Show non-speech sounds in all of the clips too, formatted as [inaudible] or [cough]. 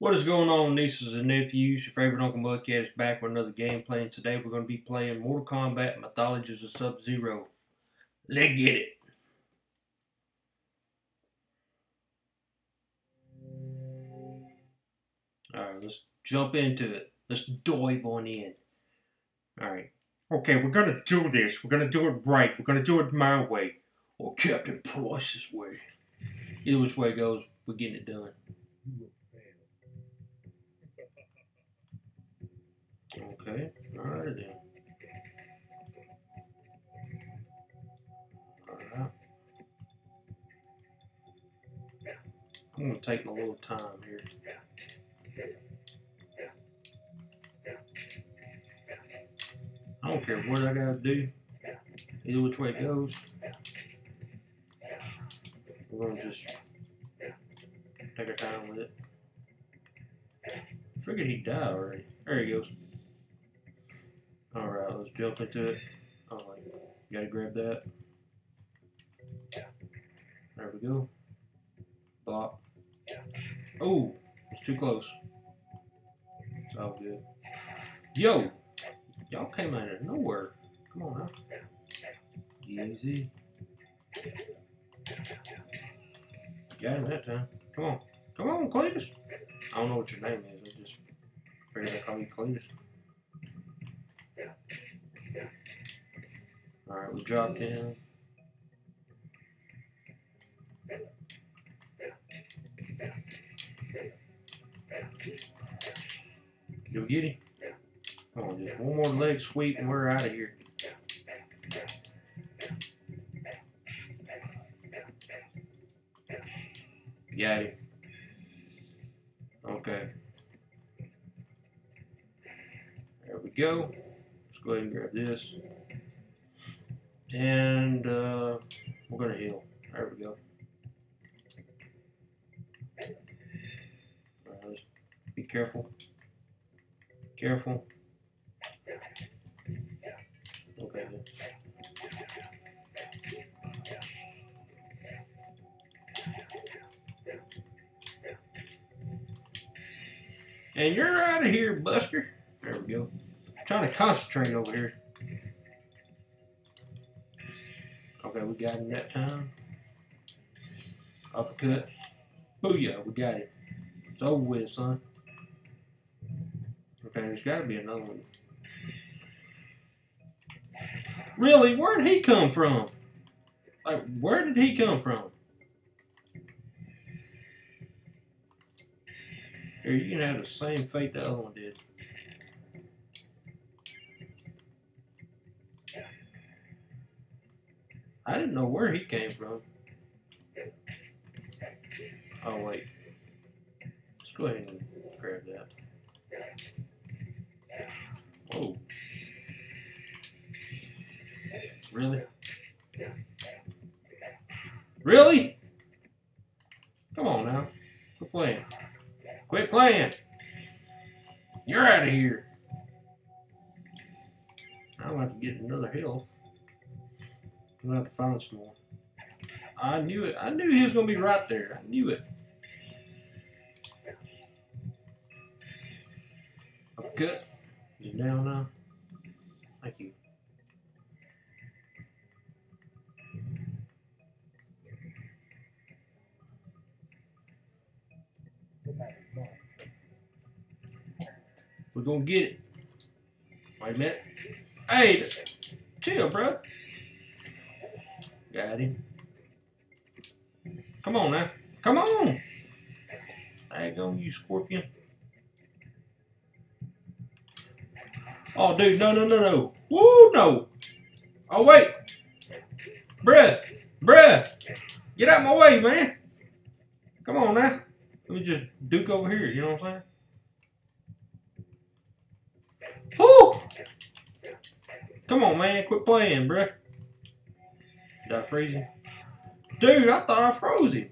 What is going on, nieces and nephews? Your favorite Uncle Mudcat is back with another gameplay, and today we're going to be playing Mortal Kombat Mythologies of Sub-Zero. Let's get it! Alright, let's jump into it. Let's dive on in. Alright. Okay, we're going to do this. We're going to do it right. We're going to do it my way. Or Captain Price's way. Either which way it goes, we're getting it done. Okay, alright then. Alright. I'm gonna take my little time here. I don't care what I gotta do, either which way it goes. We're gonna just take our time with it. I figured he'd die already. There he goes. Alright, let's jump into it. Oh, wait. Gotta grab that. There we go. Block. Oh, it's too close. It's all good. Yo! Y'all came out of nowhere. Come on now. Easy. Got him that time. Come on. Come on, Cletus. I don't know what your name is. I just figured I'd call you Cletus. Alright, we dropped in. We get him? Come on, just one more leg sweep and we're out of here. Got him. Okay. There we go. Let's go ahead and grab this. And uh, we're going to heal. There we go. Be careful. Careful. Okay. And you're out of here, Buster. There we go. I'm trying to concentrate over here. Okay, we got him that time. Uppercut. Booyah, we got it. It's over with, son. Okay, there's got to be another one. Really? Where'd he come from? Like, where did he come from? Here, you can have the same fate the other one did. I didn't know where he came from. Oh, wait. Let's go ahead and grab that. Whoa. Really? Really? Come on now. Quit playing. Quit playing. You're out of here. I'll have to get another health. Gonna have to find some more. I knew it. I knew he was gonna be right there. I knew it. I'm good. You down now? Thank you. We're gonna get it. Wait a minute. Hey, chill, bro. Him. Come on now. Come on. I go, you scorpion. Oh, dude, no, no, no, no. Woo, no. Oh, wait. Bruh. Bruh. Get out my way, man. Come on now. Let me just duke over here, you know what I'm saying? Woo! Come on, man. Quit playing, bruh. Did I freeze him? Dude, I thought I froze him.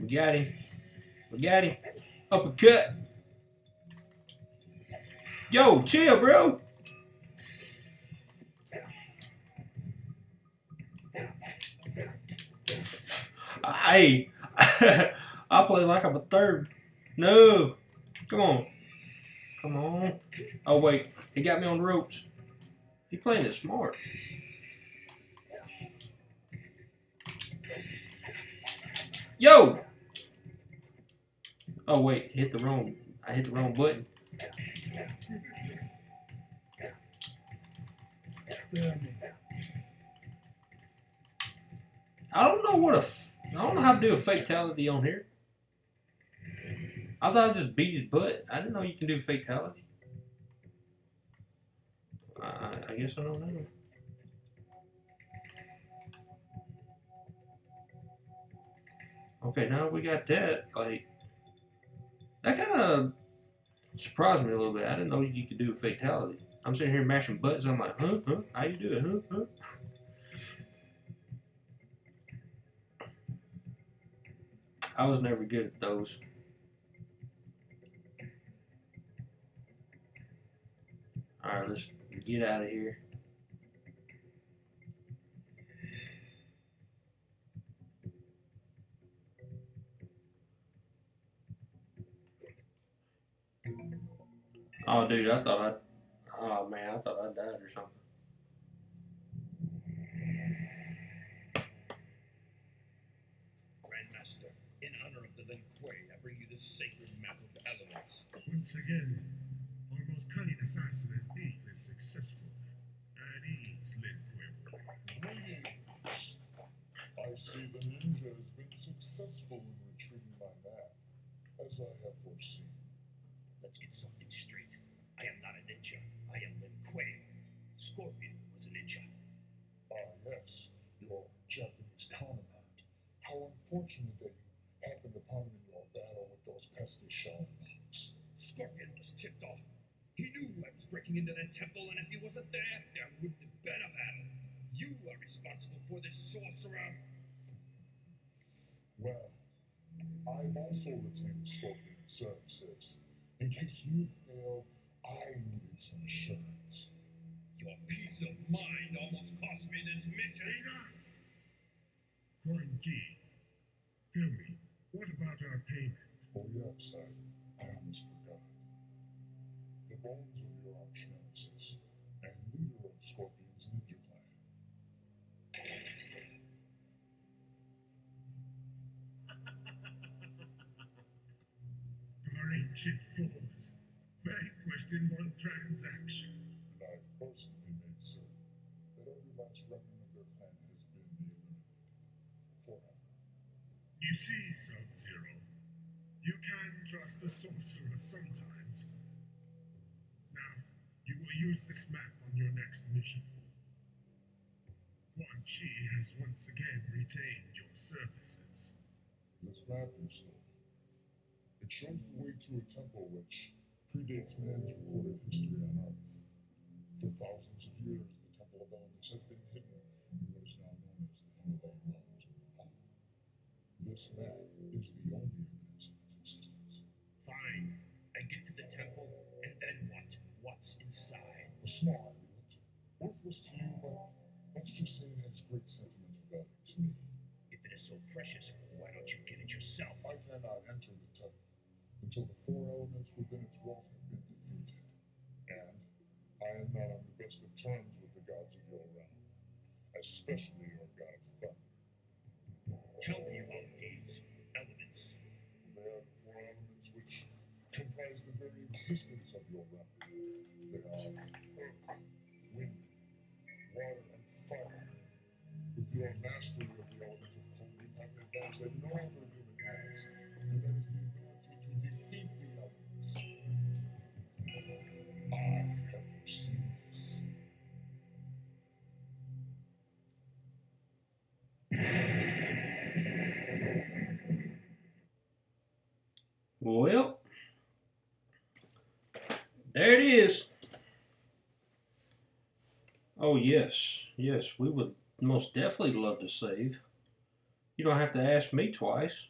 We got him. We got him. Uppercut. Yo, chill, bro. hey, [laughs] I play like I'm a third. No. Come on. Come on. Oh, wait. He got me on the ropes. He playing it smart. Yo! Oh, wait. Hit the wrong. I hit the wrong button. I don't know what a. I don't know how to do a fatality on here. I thought I just beat his butt. I didn't know you can do fatality. I, I guess I don't know. Okay, now we got that. Like that kind of surprised me a little bit. I didn't know you could do a fatality. I'm sitting here mashing buttons. I'm like, huh, huh, how you do it, huh, huh? I was never good at those. Alright, let's get out of here. Oh, dude, I thought I. Oh man, I thought I died or something. Grandmaster, in honor of the Lin Kuei, I bring you this sacred map of elements. Once again, our most cunning assassin and thief is successful. At ease, Lin Kuei. Greetings. I see the ninja has been successful in retrieving my map, as I have foreseen. Let's get something straight. I am not a ninja. I am Lin Kuei. Scorpion was a ninja. Ah, yes, your Japanese counterpart. How unfortunate that you happened upon him in your battle with those pesky Shaolin monks. Scorpion was tipped off. I was breaking into that temple, and if he wasn't there, there wouldn't have been a battle. You are responsible for this sorcerer. Well, I've also retained Scorpion services. In case you fail, I needed some assurance. Your peace of mind almost cost me this mission. Enough! Quan Chi, tell me, what about our payment? Oh, yes, I, I almost forgot. The bones of your arch nemesis and leader of Scorpion's ninja clan. Our ancient foes, vanquished in one transaction. And I've personally made certain that every last remnant of their clan has been eliminated forever. You see, Sub Zero, you can trust a sorcerer sometimes. Now, you will use this map on your next mission. Quan Chi has once again retained your services. This map is full. It shows the way to a temple which predates man's recorded history on Earth. For thousands of years, the Temple of Elements has been hidden in what is now known as the Himalayan Mountains of Nepal. This map is the only evidence of its existence. Fine. I get to the temple, and then what? What's inside? the small amulet, worthless to you, but let's just say it has great sentimental value to me. If it is so precious, why don't you get it yourself? I cannot enter the temple until the four elements within its walls have been defeated. And I am not on the best of terms with the gods of your realm, especially your god Thunder. Tell me about these elements. They are the four elements which comprise the very existence of your realm. They are earth, wind, water, and fire. With your mastery of the elements of cold, you have an advantage that no other human has, and that is Oh, yes. Yes, we would most definitely love to save. You don't have to ask me twice.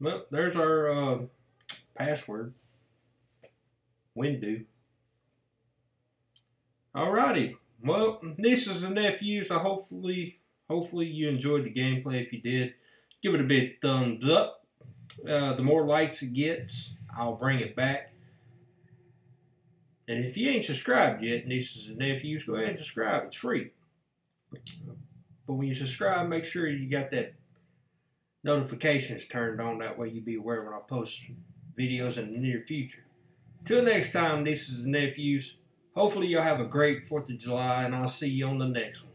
Well, there's our uh, password. Windu. Alrighty. Well, nieces and nephews, I hopefully Hopefully you enjoyed the gameplay. If you did, give it a big thumbs up. Uh, the more likes it gets, I'll bring it back. And if you ain't subscribed yet, nieces and nephews, go ahead and subscribe. It's free. But when you subscribe, make sure you got that notifications turned on. That way you be aware when I post videos in the near future. Till next time, nieces and nephews, hopefully you'll have a great 4th of July, and I'll see you on the next one.